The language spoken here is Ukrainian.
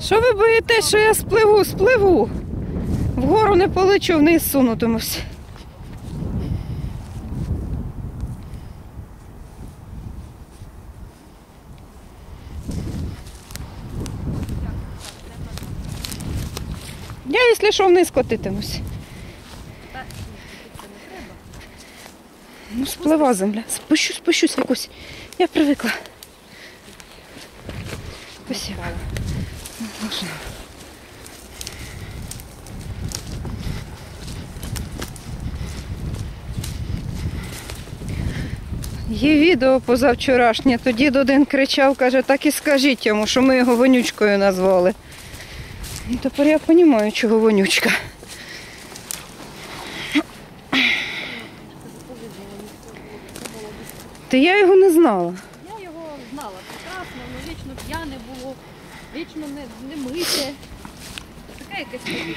Що ви боїтесь, що я спливу, спливу? Вгору не полечу, вниз сунутимусь. Я, якщо що, вниз котитимусь. Ну, сплива земля. Спущу, спущусь якось. Я привикла. Спасибо. Можна. Є відео позавчорашнє, то дід один кричав, каже, так і скажіть йому, що ми його вонючкою назвали. Ну, тепер я розумію, чого вонючка. Та я його не знала. Я його знала прекрасно, але вічно п'яне було, вічно не, не мите. Така якесь.